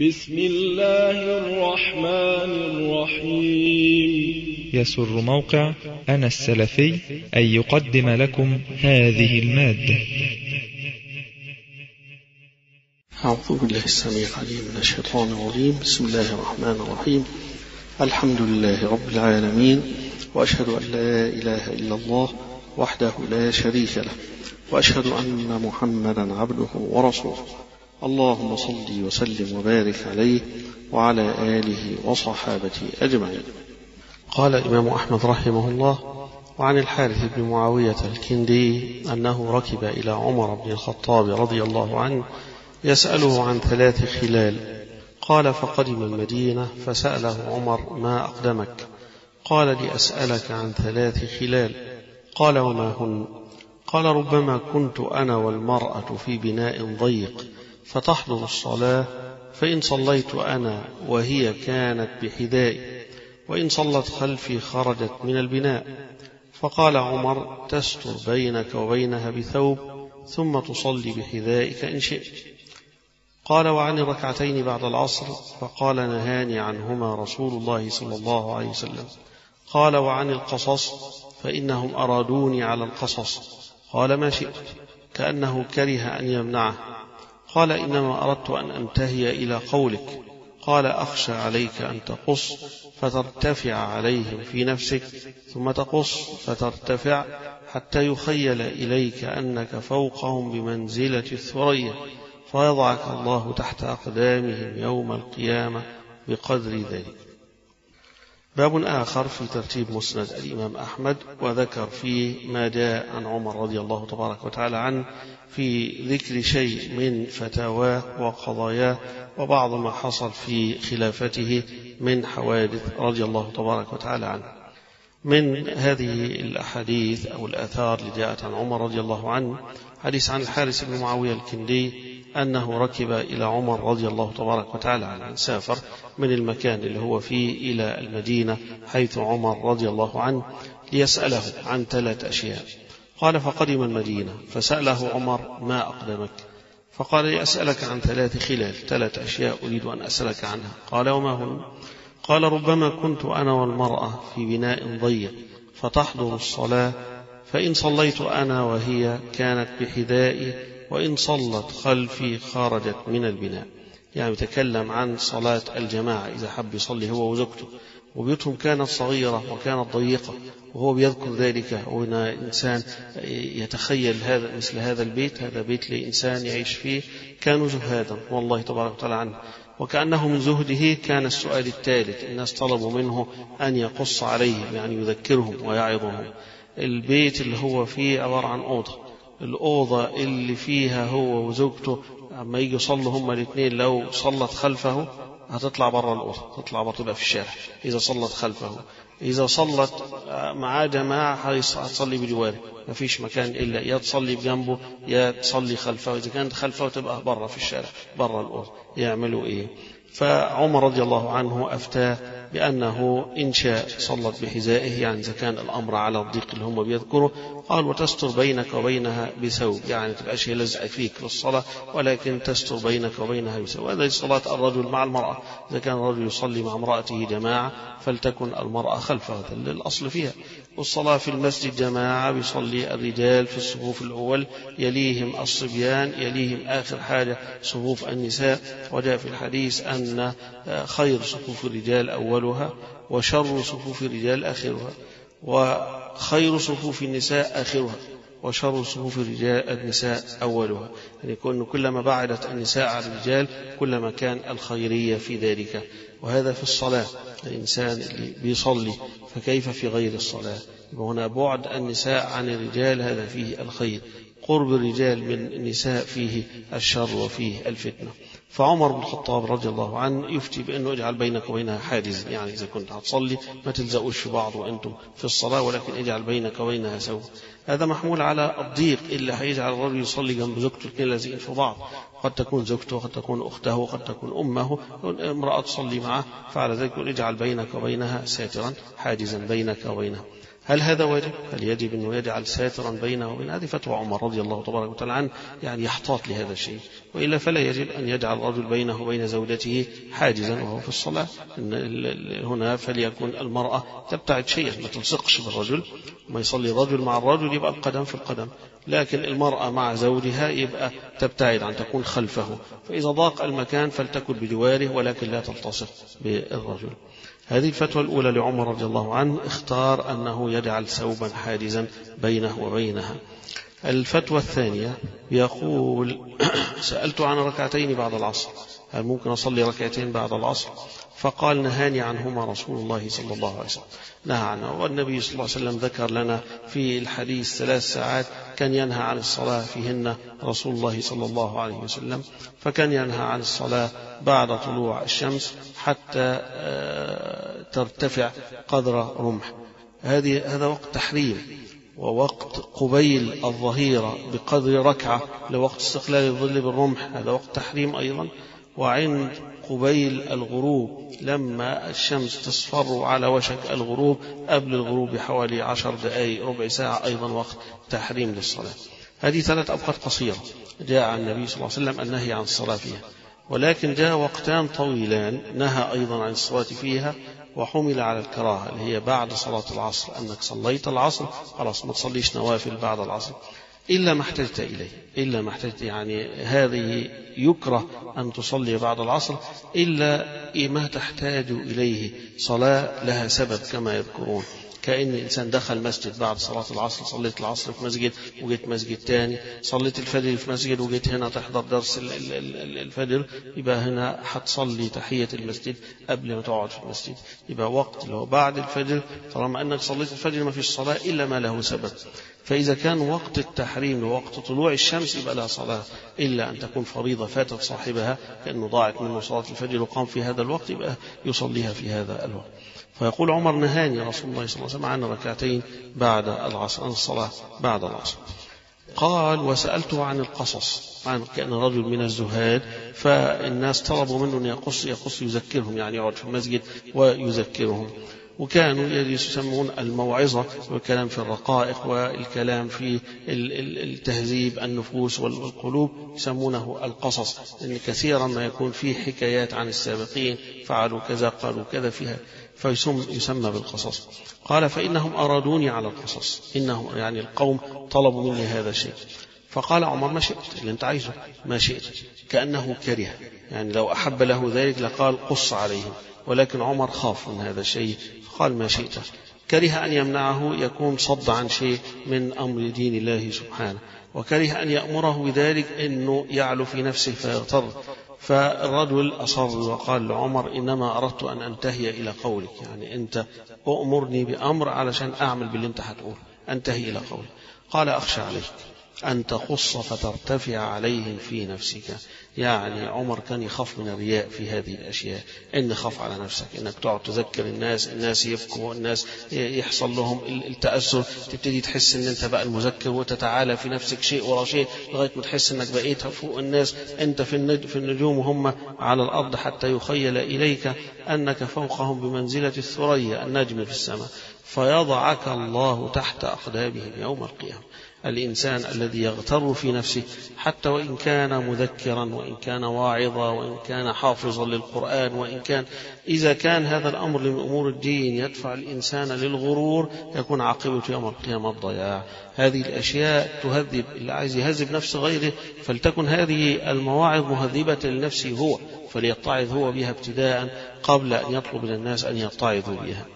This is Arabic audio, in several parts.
بسم الله الرحمن الرحيم. يسر موقع أنا السلفي أن يقدم لكم هذه المادة. أعوذ بالله السميع العليم من الشيطان الرجيم. بسم الله الرحمن الرحيم. الحمد لله رب العالمين وأشهد أن لا إله إلا الله وحده لا شريك له وأشهد أن محمدا عبده ورسوله. اللهم صل وسلم وبارك عليه وعلى آله وصحابته أجمعين. قال الإمام أحمد رحمه الله وعن الحارث بن معاوية الكندي أنه ركب إلى عمر بن الخطاب رضي الله عنه يسأله عن ثلاث خلال. قال فقدم المدينة فسأله عمر ما أقدمك؟ قال لأسألك عن ثلاث خلال. قال وما هن؟ قال ربما كنت أنا والمرأة في بناء ضيق فتحضر الصلاة فإن صليت أنا وهي كانت بحذائي وإن صلت خلفي خرجت من البناء. فقال عمر تستر بينك وبينها بثوب ثم تصلي بحذائك إن شئت. قال وعن الركعتين بعد العصر فقال نهاني عنهما رسول الله صلى الله عليه وسلم. قال وعن القصص فإنهم أرادوني على القصص. قال ما شئت كأنه كره أن يمنعه. قال إنما أردت أن أنتهي إلى قولك. قال أخشى عليك أن تقص فترتفع عليهم في نفسك ثم تقص فترتفع حتى يخيل إليك أنك فوقهم بمنزلة الثريا فيضعك الله تحت أقدامهم يوم القيامة بقدر ذلك. باب آخر في ترتيب مسند الإمام أحمد وذكر فيه ما جاء عن عمر رضي الله تبارك وتعالى عنه في ذكر شيء من فتاواه وقضاياه وبعض ما حصل في خلافته من حوادث رضي الله تبارك وتعالى عنه. من هذه الأحاديث أو الآثار اللي جاءت عن عمر رضي الله عنه حديث عن الحارث بن معاوية الكندي أنه ركب إلى عمر رضي الله تبارك وتعالى عنه سافر من المكان اللي هو فيه إلى المدينة حيث عمر رضي الله عنه ليسأله عن ثلاث أشياء. قال فقدم المدينة. فسأله عمر ما أقدمك؟ فقال لي أسألك عن ثلاث خلال ثلاث أشياء أريد أن أسألك عنها. قال وما هن؟ قال ربما كنت أنا والمرأة في بناء ضيق فتحضر الصلاة فإن صليت أنا وهي كانت بحذائي وإن صلت خلفي خرجت من البناء. يعني يتكلم عن صلاة الجماعة إذا حب يصلي هو وزوجته. وبيوتهم كانت صغيرة وكانت ضيقة وهو بيذكر ذلك وهنا إنسان يتخيل هذا مثل هذا البيت هذا بيت لإنسان يعيش فيه كانوا زهادا والله تبارك وتعالى عنه. وكأنه من زهده كان السؤال الثالث الناس طلبوا منه أن يقص عليهم يعني يذكرهم ويعظهم. البيت اللي هو فيه عبارة عن أوضة. الأوضة اللي فيها هو وزوجته أما يجي يصلوا هما الاثنين لو صلت خلفه هتطلع بره الأوضة تطلع تبقى في الشارع إذا صلت خلفه. إذا صلت معاه جماعة هتصلي بجواره ما فيش مكان إلا يا تصلي بجنبه يا تصلي خلفه. إذا كانت خلفه تبقى بره في الشارع بره الأوضة يعملوا إيه؟ فعمر رضي الله عنه أفتاه بأنه إن شاء صلت بحذائه يعني إذا كان الأمر على الضيق اللي هم بيذكره قال وتستر بينك وبينها بثوب. يعني تبقاش هي لزقة فيك للصلاة ولكن تستر بينك وبينها بثوب. وهذا صلاة الرجل مع المرأة. إذا كان الرجل يصلي مع امرأته جماعة فلتكن المرأة خلفه الأصل فيها. والصلاة في المسجد جماعة بيصلي الرجال في الصفوف الأول يليهم الصبيان يليهم آخر حاجة صفوف النساء. وجاء في الحديث أن خير صفوف الرجال أولها وشر صفوف الرجال آخرها وخير صفوف النساء آخرها. وشر صفوف الرجال النساء أولها. يعني كلما بعدت النساء عن الرجال كلما كان الخيرية في ذلك. وهذا في الصلاة. الإنسان اللي بيصلي فكيف في غير الصلاة؟ هنا بعد النساء عن الرجال هذا فيه الخير. قرب الرجال من النساء فيه الشر وفيه الفتنة. فعمر بن الخطاب رضي الله عنه يفتي بأنه اجعل بينك وبينها حاجز يعني إذا كنت هتصلي ما تلزقوش في بعض وأنتم في الصلاة ولكن اجعل بينك وبينها سوا هذا محمول على الضيق اللي هيجعل الرجل يصلي جنب زوجته الاثنين لازقين في بعض قد تكون زوجته قد تكون أخته قد تكون أمه امرأة تصلي معه فعلى ذلك يقول اجعل بينك وبينها ساترا حاجزا بينك وبينها هل هذا واجب؟ هل يجب أنه يجعل ساترا بينه وبين هذه فتوى عمر رضي الله تبارك وتعالى عنه يعني يحتاط لهذا الشيء؟ وإلا فلا يجب أن يجعل الرجل بينه وبين زوجته حاجزا وهو في الصلاة. هنا فليكن المرأة تبتعد شيئا ما تلصقش بالرجل ما يصلي الرجل مع الرجل يبقى القدم في القدم. لكن المرأة مع زوجها يبقى تبتعد أن تكون خلفه. فإذا ضاق المكان فلتكن بجواره ولكن لا تلتصق بالرجل. هذه الفتوى الأولى لعمر رضي الله عنه اختار أنه يجعل ثوبا حاجزا بينه وبينها. الفتوى الثانية يقول سألت عن ركعتين بعد العصر. هل ممكن أصلي ركعتين بعد العصر؟ فقال نهاني عنهما رسول الله صلى الله عليه وسلم. نهى عنه. والنبي صلى الله عليه وسلم ذكر لنا في الحديث ثلاث ساعات كان ينهى عن الصلاة فيهن رسول الله صلى الله عليه وسلم. فكان ينهى عن الصلاة بعد طلوع الشمس حتى ترتفع قدر رمح. هذه هذا وقت تحريم ووقت قبيل الظهيرة بقدر ركعة لوقت استقلال الظل بالرمح. هذا وقت تحريم أيضا. وعند قبيل الغروب لما الشمس تصفر على وشك الغروب قبل الغروب بحوالي عشر دقائق ربع ساعة أيضا وقت تحريم للصلاة. هذه ثلاث أوقات قصيرة جاء عن النبي صلى الله عليه وسلم النهي عن الصلاة فيها. ولكن جاء وقتان طويلان نهى أيضا عن الصلاة فيها وحمل على الكراهة اللي هي بعد صلاة العصر أنك صليت العصر خلاص ما تصليش نوافل بعد العصر. إلا ما احتجت إليه إلا ما احتجت يعني هذه يكره أن تصلي بعد العصر إلا ما تحتاج إليه صلاة لها سبب كما يذكرون. كأن الإنسان دخل مسجد بعد صلاة العصر صليت العصر في مسجد وجيت مسجد تاني صليت الفجر في مسجد وجيت هنا تحضر درس الفجر يبقى هنا هتصلي تحية المسجد قبل ما تقعد في المسجد. يبقى وقت اللي هو بعد الفجر طالما أنك صليت الفجر ما فيش صلاة إلا ما له سبب. فإذا كان وقت التحريم ووقت طلوع الشمس يبقى لا صلاة إلا أن تكون فريضة فاتت صاحبها كأنه ضاعت منه صلاة الفجر وقام في هذا الوقت يبقى يصليها في هذا الوقت. فيقول عمر نهاني رسول الله صلى الله عليه وسلم عن ركعتين بعد العصر عن الصلاة بعد العصر. قال وسألته عن القصص عن كأن رجل من الزهاد فالناس طلبوا منه أن يقص يقص يذكرهم يعني يقعد في المسجد ويذكرهم. وكانوا يسمون الموعظة والكلام في الرقائق والكلام في التهذيب النفوس والقلوب يسمونه القصص. لأن كثيرا ما يكون في حكايات عن السابقين فعلوا كذا قالوا كذا فيها فيسمى بالقصص قال فإنهم أرادوني على القصص إنهم يعني القوم طلبوا مني هذا الشيء فقال عمر ما شئت اللي أنت عايزه. ما شئت. كأنه كره. يعني لو أحب له ذلك لقال قص عليهم. ولكن عمر خاف من هذا الشيء. قال ما شئت. كره أن يمنعه يكون صد عن شيء من أمر دين الله سبحانه. وكره أن يأمره بذلك أنه يعلو في نفسه فيغتر. فالرجل أصر وقال لعمر إنما أردت أن أنتهي إلى قولك يعني أنت أؤمرني بأمر علشان أعمل باللي أنت هتقول أنتهي إلى قولك. قال أخشى عليك. أن تخص فترتفع عليهم في نفسك. يعني عمر كان يخاف من الرياء في هذه الأشياء. إن خاف على نفسك. إنك تقعد تذكر الناس الناس يبكوا الناس يحصل لهم التأثر. تبتدي تحس إن أنت بقى المذكر وتتعالى في نفسك شيء ورا شيء لغاية ما تحس إنك بقيت فوق الناس. أنت في في النجوم وهم على الأرض حتى يخيل إليك أنك فوقهم بمنزلة الثريا النجم في السماء. فيضعك الله تحت أقدامهم يوم القيامة. الإنسان الذي يغتر في نفسه حتى وإن كان مذكرا وإن كان واعظا وإن كان حافظا للقرآن وإن كان إذا كان هذا الأمر من أمور الدين يدفع الإنسان للغرور يكون عاقبته يوم القيامة الضياع. هذه الأشياء تهذب اللي عايز يهذب نفس غيره فلتكن هذه المواعظ مهذبة لنفسه هو فليتعظ هو بها ابتداء قبل أن يطلب من الناس أن يتعظوا بها.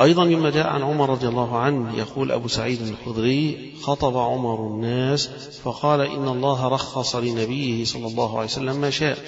أيضا مما جاء عن عمر رضي الله عنه يقول أبو سعيد الخدري خطب عمر الناس فقال إن الله رخص لنبيه صلى الله عليه وسلم ما شاء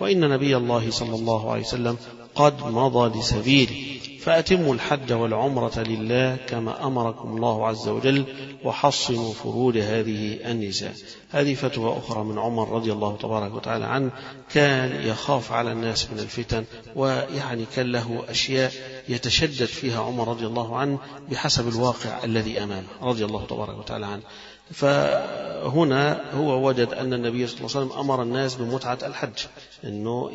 وإن نبي الله صلى الله عليه وسلم قد مضى لسبيله فأتموا الحج والعمرة لله كما أمركم الله عز وجل وحصنوا فروج هذه النساء. هذه فتوى أخرى من عمر رضي الله تبارك وتعالى عنه كان يخاف على الناس من الفتن ويعني كان له أشياء يتشدد فيها عمر رضي الله عنه بحسب الواقع الذي أمامه رضي الله تبارك وتعالى عنه. فهنا هو وجد أن النبي صلى الله عليه وسلم أمر الناس بمتعة الحج أنه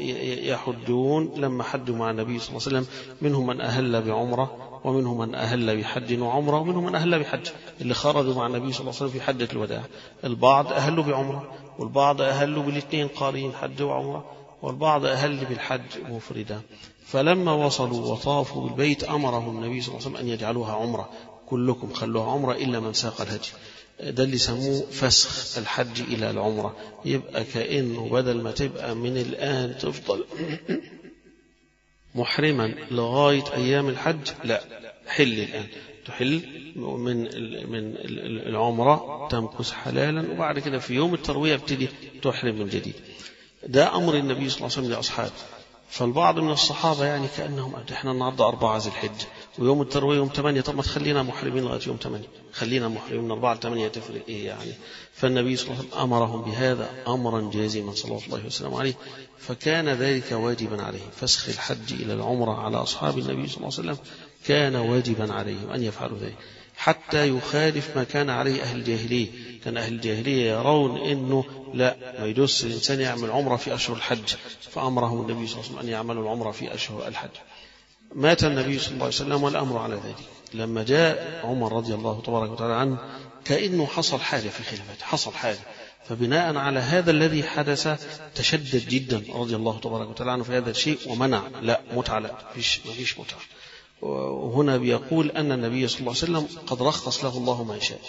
يحجون لما حجوا مع النبي صلى الله عليه وسلم منهم من أهل بعمرة ومنهم من أهل بحج وعمرة ومنهم من أهل بحج اللي خرجوا مع النبي صلى الله عليه وسلم في حجة الوداع. البعض أهلوا بعمرة والبعض أهلوا بالاثنين قارين حج وعمرة والبعض أهل بالحج مفردا فلما وصلوا وطافوا بالبيت أمرهم النبي صلى الله عليه وسلم أن يجعلوها عمرة. كلكم خلوها عمرة إلا من ساق الهدي ده اللي سموه فسخ الحج إلى العمرة. يبقى كأنه بدل ما تبقى من الآن تفضل محرما لغاية أيام الحج لا حل الآن. تحل من من العمرة تمكث حلالا وبعد كده في يوم التروية ابتدي تحرم من جديد. ده أمر النبي صلى الله عليه وسلم لأصحابه. فالبعض من الصحابة يعني كأنهم إحنا النهارده أربعة ذي الحجة ويوم التروية يوم ثمانية طب ما تخلينا محرمين لغاية يوم ثمانية خلينا محرمين من أربعة لثمانية تفرق إيه يعني؟ فالنبي صلى الله عليه وسلم أمرهم بهذا أمرا جازما صلى الله وسلم عليه. فكان ذلك واجبا عليه فسخ الحج إلى العمرة على أصحاب النبي صلى الله عليه وسلم كان واجبا عليهم أن يفعلوا ذلك. حتى يخالف ما كان عليه أهل الجاهلية. كان أهل الجاهلية يرون أنه لا ما يدوس الإنسان يعمل عمرة في أشهر الحج. فأمرهم النبي صلى الله عليه وسلم أن يعملوا العمرة في أشهر الحج. مات النبي صلى الله عليه وسلم والأمر على ذلك. لما جاء عمر رضي الله تبارك وتعالى عنه كأنه حصل حاجة في خلافته حصل حاجة فبناء على هذا الذي حدث تشدد جدا رضي الله تبارك وتعالى عنه في هذا الشيء ومنع. لا متعة لا فيش ما فيش متعة. وهنا بيقول أن النبي صلى الله عليه وسلم قد رخص له الله ما يشاء.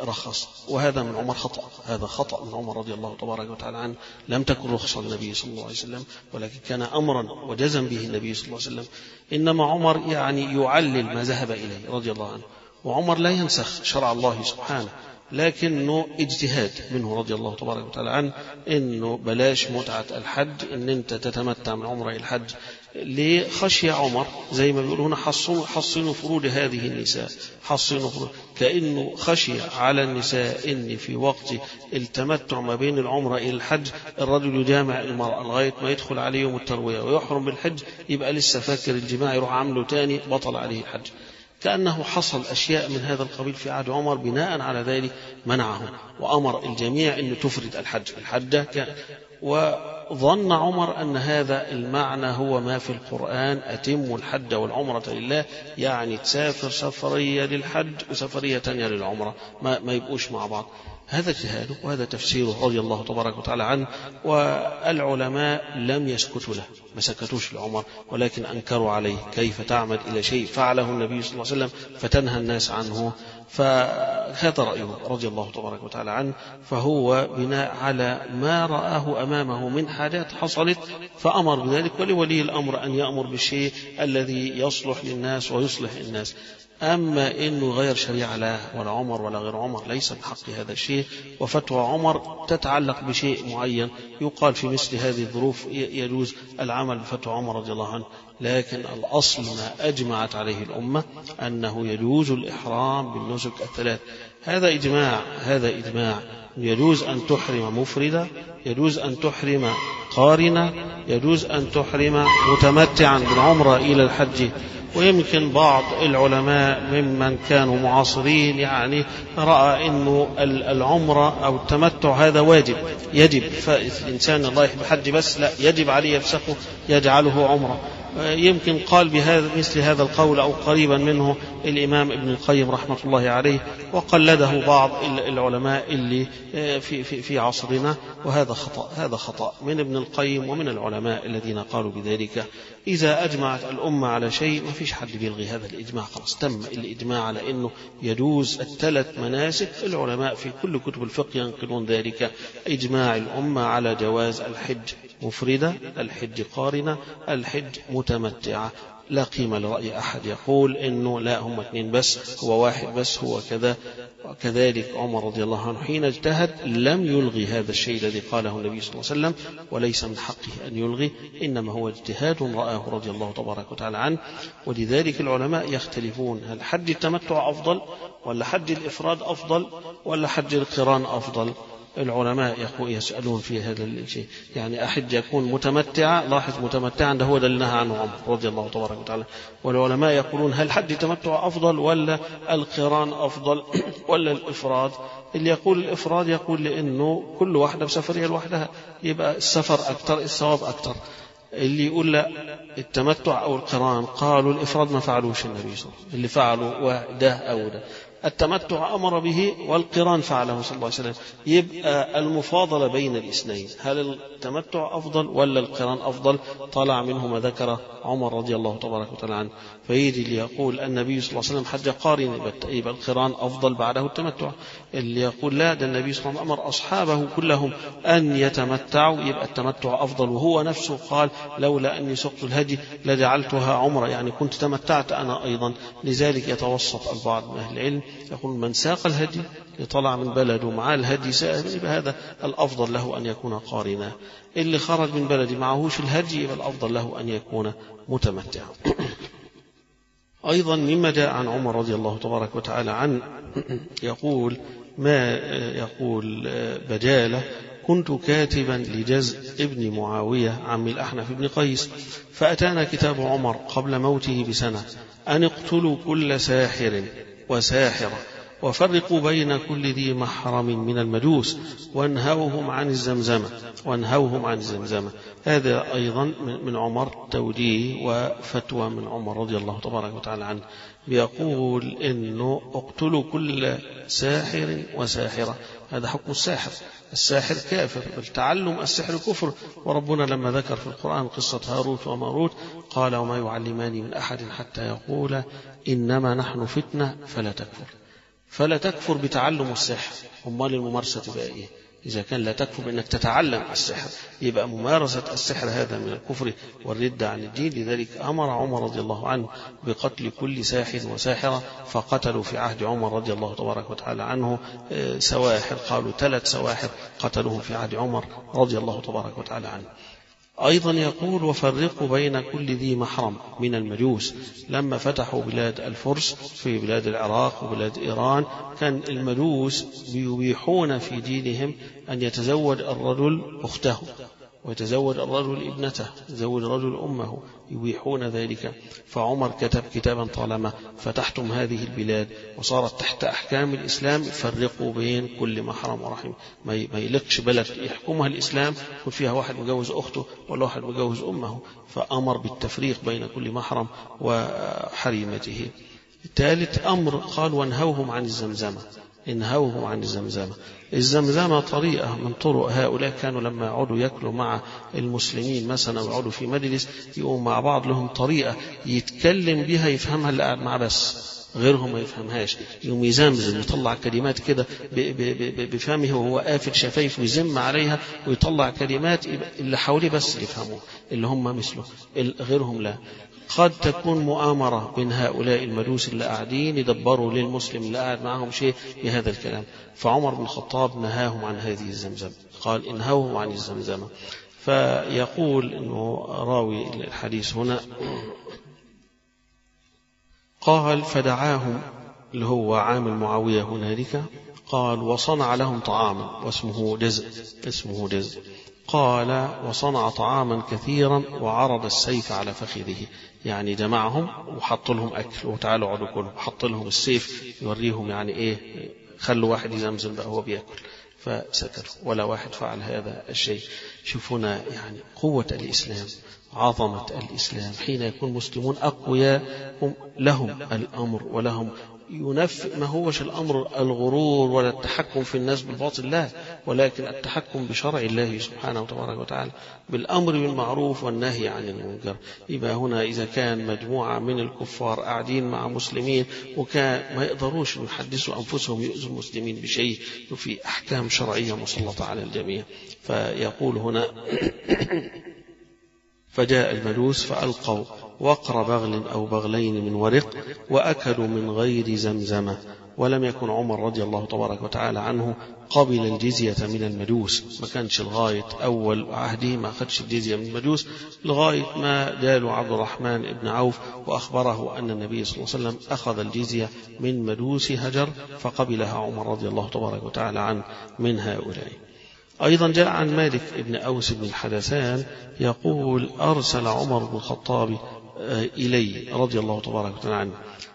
رخص. وهذا من عمر خطأ. هذا خطأ من عمر رضي الله تبارك وتعالى عنه. لم تكن رخصة النبي صلى الله عليه وسلم ولكن كان أمرا وجزم به النبي صلى الله عليه وسلم. إنما عمر يعني يعلل ما ذهب إليه رضي الله عنه. وعمر لا ينسخ شرع الله سبحانه. لكنه اجتهاد منه رضي الله تبارك وتعالى عنه إنه بلاش متعة الحج إن أنت تتمتع من عمرة إلى الحج لخشية عمر. زي ما بيقولوا هنا حصنوا حصنوا فروج هذه النساء حصنوا فروج. كانه خشية على النساء إن في وقت التمتع ما بين العمرة إلى الحج الرجل يجامع المرأة لغاية ما يدخل عليه يوم التروية ويحرم بالحج يبقى لسه فاكر الجماع يروح عامله تاني بطل عليه الحج. كأنه حصل أشياء من هذا القبيل في عهد عمر بناء على ذلك منعه. وأمر الجميع أن تفرد الحج. الحج كان. وظن عمر أن هذا المعنى هو ما في القرآن أتم الحج والعمرة لله. يعني تسافر سفرية للحج وسفرية تانية للعمرة. ما, ما يبقوش مع بعض. هذا اجتهاده وهذا تفسيره رضي الله تبارك وتعالى عنه والعلماء لم يسكتوا له ما سكتوش لعمر ولكن أنكروا عليه كيف تعمد إلى شيء؟ فعله النبي صلى الله عليه وسلم فتنهى الناس عنه فهذا رأيه رضي الله تبارك وتعالى عنه فهو بناء على ما رآه أمامه من حاجات حصلت فأمر بذلك ولولي الأمر أن يأمر بالشيء الذي يصلح للناس ويصلح الناس أما إنه غير شريعة لا ولا عمر ولا غير عمر ليس من حق هذا الشيء. وفتوى عمر تتعلق بشيء معين يقال في مثل هذه الظروف يجوز العمل بفتوى عمر رضي الله عنه. لكن الأصل ما أجمعت عليه الأمة أنه يجوز الإحرام بالنسك الثلاث. هذا إجماع هذا إجماع. يجوز أن تحرم مفردا يجوز أن تحرم قارنا يجوز أن تحرم متمتعا بالعمرة إلى الحج. ويمكن بعض العلماء ممن كانوا معاصرين يعني رأى أنه العمرة أو التمتع هذا واجب. يجب فالإنسان الله يحب الحج بس لا يجب عليه يفسخه يجعله عمرة. يمكن قال بهذا مثل هذا القول أو قريبا منه الإمام ابن القيم رحمة الله عليه وقلده بعض العلماء اللي في, في, في عصرنا وهذا خطأ هذا خطأ من ابن القيم ومن العلماء الذين قالوا بذلك. إذا أجمعت الأمة على شيء ما فيش حد بيلغي هذا الإجماع خلاص تم الإجماع على أنه يجوز الثلاث مناسك. العلماء في كل كتب الفقه ينقلون ذلك إجماع الأمة على جواز الحج. مفردة الحج قارنة الحج متمتعة لا قيمة لرأي أحد. يقول إنه لا هم اثنين بس هو واحد بس هو كذا. وكذلك عمر رضي الله عنه حين اجتهد لم يلغي هذا الشيء الذي قاله النبي صلى الله عليه وسلم وليس من حقه أن يلغي إنما هو اجتهاد رآه رضي الله تبارك وتعالى عنه. ولذلك العلماء يختلفون هل حج التمتع أفضل ولا حج الإفراد أفضل ولا حج القران أفضل؟ العلماء يسألون في هذا الشيء. يعني أحد يكون متمتعا لاحظ متمتعا ده هو ده اللي نهى عنه عمر رضي الله تبارك وتعالى. والعلماء يقولون هل حج التمتع أفضل ولا القران أفضل ولا الإفراد؟ اللي يقول الإفراد يقول لأنه كل واحدة بسفرية لوحدها يبقى السفر أكثر الثواب أكثر. اللي يقول لا التمتع أو القران قالوا الإفراد ما فعلوش النبي صلى الله عليه وسلم. اللي فعلوا ده أو ده. التمتع أمر به والقران فعله صلى الله عليه وسلم. يبقى المفاضلة بين الاثنين. هل التمتع أفضل ولا القران أفضل؟ طلع منه ما ذكر عمر رضي الله تبارك وتعالى عنه. فيجي اللي يقول النبي صلى الله عليه وسلم حج قارن يبقى القران أفضل بعده التمتع. اللي يقول لا ده النبي صلى الله عليه وسلم أمر أصحابه كلهم أن يتمتعوا يبقى التمتع أفضل. وهو نفسه قال لولا أني سقت الهدي لجعلتها عمرة يعني كنت تمتعت أنا أيضا. لذلك يتوسط البعض من أهل العلم يقول من ساق الهدي يطلع من بلده مع الهدي سائل يبقى هذا الأفضل له أن يكون قارنا اللي خرج من بلده معهوش الهدي يبقى الأفضل له أن يكون متمتعا. أيضا مما جاء عن عمر رضي الله تبارك وتعالى عن يقول ما يقول بجالة كنت كاتبا لجزء ابن معاوية عم الأحنف بن قيس فأتانا كتاب عمر قبل موته بسنة أن اقتلوا كل ساحر وساحرة وفرقوا بين كل ذي محرم من المجوس وانهوهم عن الزمزمة وانهوهم عن الزمزمة. هذا أيضا من عمر توجيه وفتوى من عمر رضي الله تبارك وتعالى عنه. بيقول إنه اقتلوا كل ساحر وساحرة. هذا حكم الساحر. الساحر كافر بل تعلم السحر كفر. وربنا لما ذكر في القرآن قصة هاروت وماروت قال وما يعلمان من أحد حتى يقول إنما نحن فتنة فلا تكفر. فلا تكفر بتعلم السحر. أمال الممارسة تبقى إيه؟ إذا كان لا تكفر بأنك تتعلم السحر. يبقى ممارسة السحر هذا من الكفر والردة عن الدين. لذلك أمر عمر رضي الله عنه بقتل كل ساحر وساحرة فقتلوا في عهد عمر رضي الله تبارك وتعالى عنه سواحر. قالوا ثلاث سواحر قتلوهم في عهد عمر رضي الله تبارك وتعالى عنه. أيضا يقول وفرقوا بين كل ذي محرم من المجوس لما فتحوا بلاد الفرس في بلاد العراق وبلاد إيران كان المجوس بيبيحون في دينهم أن يتزوج الرجل أخته ويتزوج الرجل ابنته يتزوج الرجل أمه يبيحون ذلك. فعمر كتب كتابا طالما فتحتم هذه البلاد وصارت تحت أحكام الإسلام فرقوا بين كل محرم ورحم. ما يلقش بلد يحكمها الإسلام يكون فيها واحد مجوز أخته ولا واحد مجوز أمه. فأمر بالتفريق بين كل محرم وحريمته. ثالث أمر قال وانهوهم عن الزمزمة. انهوهم عن الزمزمة. الزمزمة طريقة من طرق. هؤلاء كانوا لما يقعدوا يأكلوا مع المسلمين مثلا ويقعدوا في مجلس يقوم مع بعض لهم طريقة يتكلم بها يفهمها اللي قاعد معاه بس غيرهم ما يفهمهاش. يقوم يزمزم يطلع كلمات كده بفهمه وهو قافل شفايف ويزم عليها ويطلع كلمات اللي حواليه بس يفهموه اللي هم مثله غيرهم لا. قد تكون مؤامرة بين هؤلاء المجوس اللي قاعدين يدبروا للمسلم اللي قاعد معهم شيء بهذا الكلام. فعمر بن الخطاب نهاهم عن هذه الزمزمة. قال انهوهم عن الزمزمة. فيقول إنه راوي الحديث هنا قال فدعاهم اللي هو عامل معاوية هنالك. قال وصنع لهم طعاما واسمه جزء اسمه جزء قال وصنع طعاما كثيرا وعرض السيف على فخذه. يعني جمعهم وحط لهم أكل. وتعالوا اقعدوا كلوا وحط لهم السيف يوريهم يعني إيه خلوا واحد يزمزم بقى هو بيأكل. فسكتوا ولا واحد فعل هذا الشيء. شوفونا يعني قوة الإسلام عظمة الإسلام. حين يكون مسلمون أقوياء هم لهم الأمر ولهم ينفذ ما هوش الأمر الغرور ولا التحكم في الناس بالباطل. لا. ولكن التحكم بشرع الله سبحانه وتبارك وتعالى بالأمر بالمعروف والنهي عن المنكر. يبقى هنا إذا كان مجموعة من الكفار قاعدين مع مسلمين وكان ما يقدروش يحدثوا أنفسهم يؤذوا المسلمين بشيء في أحكام شرعية مسلطة على الجميع. فيقول هنا فجاء المجوس فألقوا. وقر بغل أو بغلين من ورق وأكلوا من غير زمزمة. ولم يكن عمر رضي الله تبارك وتعالى عنه قبل الجزية من المجوس. ما كانش لغاية أول عهده ما أخذش الجزية من المجوس. لغاية ما جاله عبد الرحمن بن عوف وأخبره أن النبي صلى الله عليه وسلم أخذ الجزية من مجوس هجر فقبلها عمر رضي الله تبارك وتعالى عنه من هؤلاء. أيضا جاء عن مالك بن أوس بن الحدثان يقول أرسل عمر بن الخطاب إلي رضي الله تبارك وتعالى عنه.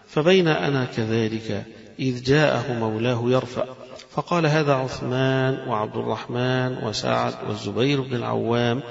فبين أنا كذلك إذ جاءه مولاه يرفع فقال هذا عثمان وعبد الرحمن وسعد والزبير بن العوام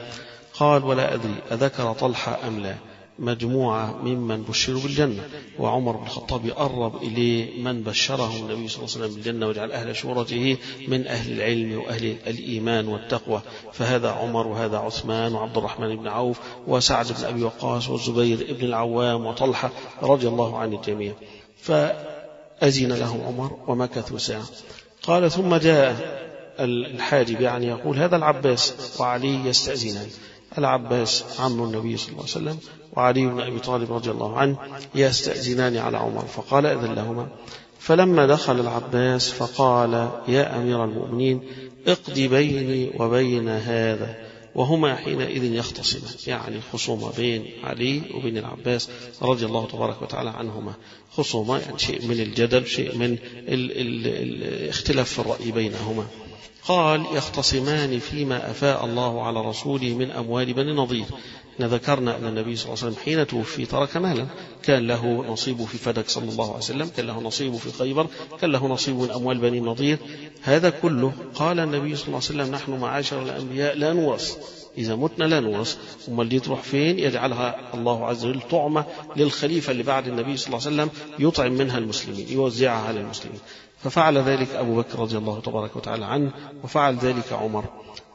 قال ولا أدري أذكر طلحة أم لا؟ مجموعة ممن بشروا بالجنة. وعمر بن الخطاب يقرب إليه من بشره النبي صلى الله عليه وسلم بالجنة وجعل أهل شورته من أهل العلم وأهل الإيمان والتقوى. فهذا عمر وهذا عثمان وعبد الرحمن بن عوف وسعد بن أبي وقاص والزبير بن العوام وطلحة رضي الله عن الجميع. فأزين له عمر ومكثوا ساعة. قال ثم جاء الحاجب يعني يقول هذا العباس وعلي يستأذنان. العباس عم النبي صلى الله عليه وسلم وعلي بن أبي طالب رضي الله عنه يستأذنان على عمر فقال أذن لهما. فلما دخل العباس فقال يا أمير المؤمنين اقض بيني وبين هذا. وهما حينئذ يختصمان يعني خصومة بين علي وبين العباس رضي الله تبارك وتعالى عنهما. خصومة يعني شيء من الجدل شيء من ال ال الاختلاف في الرأي بينهما. قال يختصمان فيما أفاء الله على رسوله من أموال بني إحنا ذكرنا أن النبي صلى الله عليه وسلم حين توفي ترك مالا. كان له نصيب في فدك صلى الله عليه وسلم كان له نصيب في خيبر كان له نصيب من أموال بني نضير. هذا كله قال النبي صلى الله عليه وسلم نحن معاشر الأنبياء لا نورث. إذا متنا لا نورث. أمال دي تروح فين؟ يجعلها الله عز وجل طعمة للخليفة اللي بعد النبي صلى الله عليه وسلم يطعم منها المسلمين يوزعها على المسلمين ففعل ذلك أبو بكر رضي الله تبارك وتعالى عنه وفعل ذلك عمر.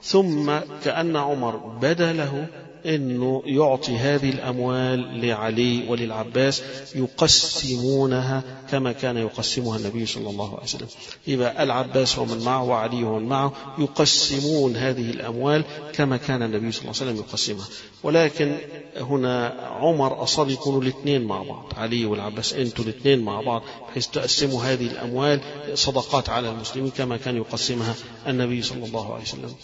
ثم كأن عمر بدا له أنه يعطي هذه الأموال لعلي وللعباس يقسمونها كما كان يقسمها النبي صلى الله عليه وسلم. يبقى العباس ومن معه وعلي ومن معه يقسمون هذه الأموال كما كان النبي صلى الله عليه وسلم يقسمها. ولكن هنا عمر أصاب يكونوا الاثنين مع بعض علي والعباس أنتوا الاثنين مع بعض بحيث تقسموا هذه الأموال صدقات على المسلمين كما كان يقسمها النبي صلى الله عليه وسلم.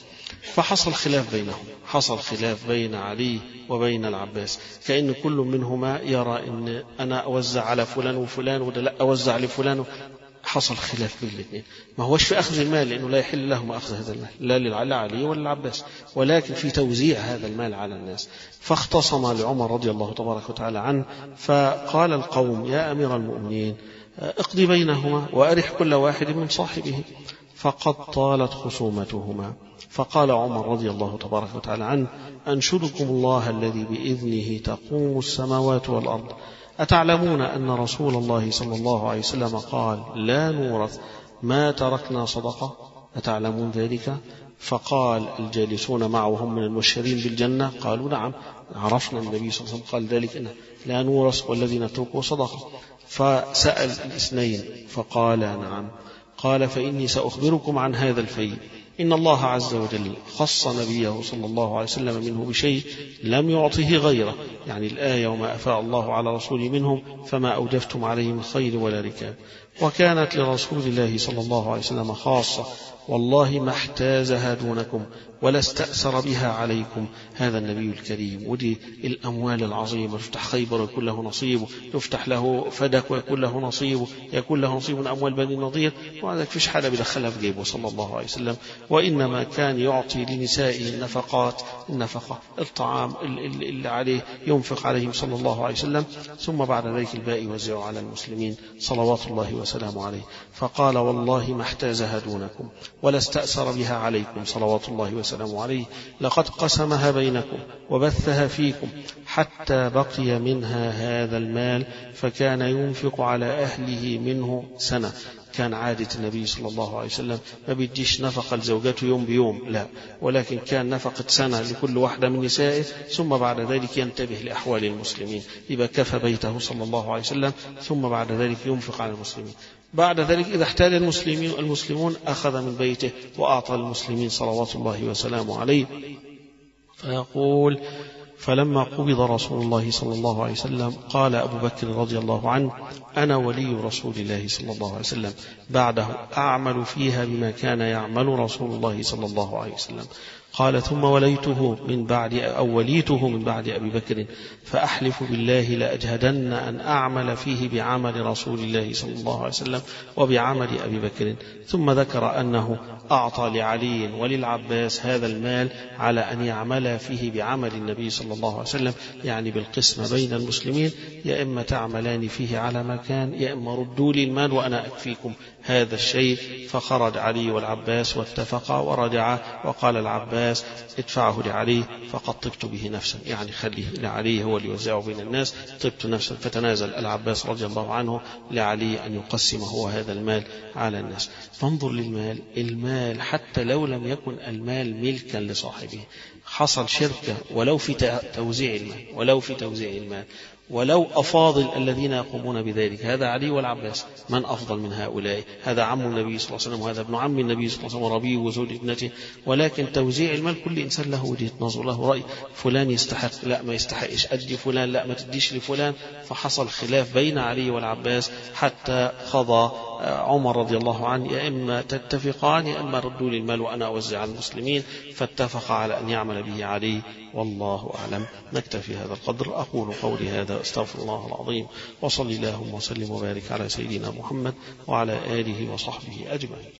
فحصل خلاف بينهم. حصل خلاف بين علي وبين العباس. كأن كل منهما يرى أن أنا أوزع على فلان وفلان وده لا أوزع لفلان. حصل خلاف بين الاثنين. ما هوش في أخذ المال لأنه لا يحل لهم أخذ هذا المال لا لعلي ولا العباس ولكن في توزيع هذا المال على الناس. فاختصم لعمر رضي الله تبارك وتعالى عنه فقال القوم يا أمير المؤمنين اقض بينهما وأرح كل واحد من صاحبه. فقد طالت خصومتهما. فقال عمر رضي الله تبارك وتعالى عنه أنشدكم الله الذي بإذنه تقوم السماوات والأرض. أتعلمون أن رسول الله صلى الله عليه وسلم قال لا نورث. ما تركنا صدقة؟ أتعلمون ذلك؟ فقال الجالسون معه هم من المشهدين بالجنة قالوا نعم. عرفنا النبي صلى الله عليه وسلم قال ذلك إن لا نورث والذي نتركه صدقة. فسأل الاثنين فقال نعم. قال فإني سأخبركم عن هذا الفيء إن الله عز وجل خص نبيه صلى الله عليه وسلم منه بشيء لم يعطه غيره يعني الآية وما أفاء الله على رسوله منهم فما أوجفتم عليه من خير ولا ركاب. وكانت لرسول الله صلى الله عليه وسلم خاصة والله ما احتازها دونكم ولا استأثر بها عليكم. هذا النبي الكريم. ودي الأموال العظيمة. تفتح خيبر ويكون له نصيبه يفتح له فدك ويكون له نصيبه يكون له نصيب من أموال بني النضير. وهذا فيش حاجة بدخلها في جيبه صلى الله عليه وسلم. وإنما كان يعطي لنسائه النفقات النفقة الطعام اللي عليه ينفق عليهم صلى الله عليه وسلم. ثم بعد ذلك الباقي يوزعه على المسلمين صلوات الله وسلامه عليه. فقال والله ما احتازها دونكم. ولا استأثر بها عليكم صلوات الله وسلامه عليه. لقد قسمها بينكم وبثها فيكم حتى بقي منها هذا المال فكان ينفق على أهله منه سنة. كان عادة النبي صلى الله عليه وسلم. ما بيديش نفقة لزوجته يوم بيوم لا. ولكن كان نفقة سنة لكل واحدة من نسائه ثم بعد ذلك ينتبه لأحوال المسلمين. يبقى كفى بيته صلى الله عليه وسلم ثم بعد ذلك ينفق على المسلمين. بعد ذلك إذا احتاج المسلمين المسلمون أخذ من بيته وأعطى المسلمين صلوات الله وسلامه عليه. فيقول فلما قبض رسول الله صلى الله عليه وسلم قال أبو بكر رضي الله عنه أنا ولي رسول الله صلى الله عليه وسلم. بعده أعمل فيها بما كان يعمل رسول الله صلى الله عليه وسلم. قال ثم وليته من بعد أو وليته من بعد أبي بكر فأحلف بالله لأجهدن أن أعمل فيه بعمل رسول الله صلى الله عليه وسلم وبعمل أبي بكر. ثم ذكر أنه أعطى لعلي وللعباس هذا المال على أن يعمل فيه بعمل النبي صلى الله عليه وسلم يعني بالقسم بين المسلمين. يا إما تعملان فيه على مكان يا إما ردوا لي المال وأنا أكفيكم. هذا الشيء فخرج علي والعباس واتفقا ورجعا وقال العباس ادفعه لعلي فقد طبت به نفسا. يعني خليه لعلي هو اللي يوزعه بين الناس. طبت نفسا فتنازل العباس رضي الله عنه لعلي أن يقسم هو هذا المال على الناس. فانظر للمال المال حتى لو لم يكن المال ملكا لصاحبه. حصل شركة ولو في توزيع المال ولو في توزيع المال. ولو أفاضل الذين يقومون بذلك. هذا علي والعباس من أفضل من هؤلاء. هذا عم النبي صلى الله عليه وسلم وهذا ابن عم النبي صلى الله عليه وسلم وربيه وزوج ابنته. ولكن توزيع المال كل إنسان له وجهة نظر له رأي. فلان يستحق لا ما يستحقش أدي فلان لا ما تديش لفلان. فحصل خلاف بين علي والعباس حتى قضى عمر رضي الله عنه يا إما تتفقان يا إما ردوا لي المال وأنا أوزع على المسلمين. فاتفق على أن يعمل به علي والله أعلم. نكتفي هذا القدر. أقول قولي هذا أستغفر الله العظيم. وصلي اللهم وسلم وبارك على سيدنا محمد وعلى آله وصحبه أجمعين.